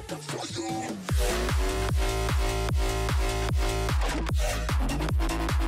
Thank you.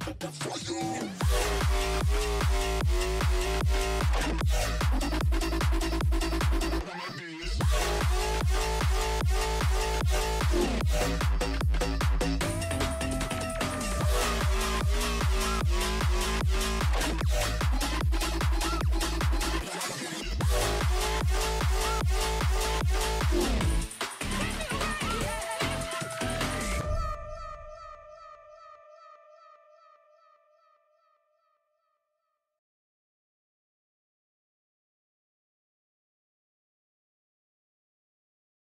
for you.